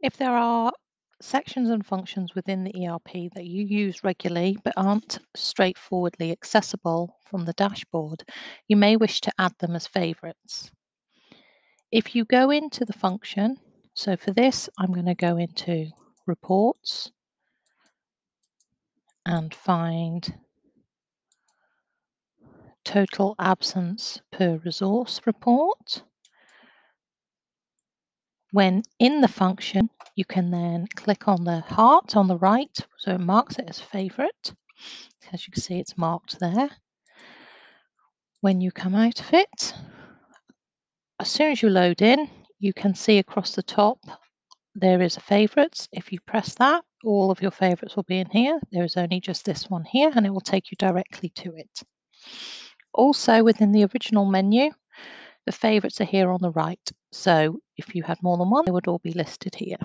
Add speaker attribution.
Speaker 1: If there are sections and functions within the ERP that you use regularly but aren't straightforwardly accessible from the dashboard, you may wish to add them as favorites. If you go into the function, so for this, I'm going to go into reports and find total absence per resource report. When in the function, you can then click on the heart on the right, so it marks it as favorite. As you can see, it's marked there. When you come out of it, as soon as you load in, you can see across the top there is a favorites. If you press that, all of your favorites will be in here. There is only just this one here, and it will take you directly to it. Also, within the original menu, the favorites are here on the right. So if you had more than one, they would all be listed here.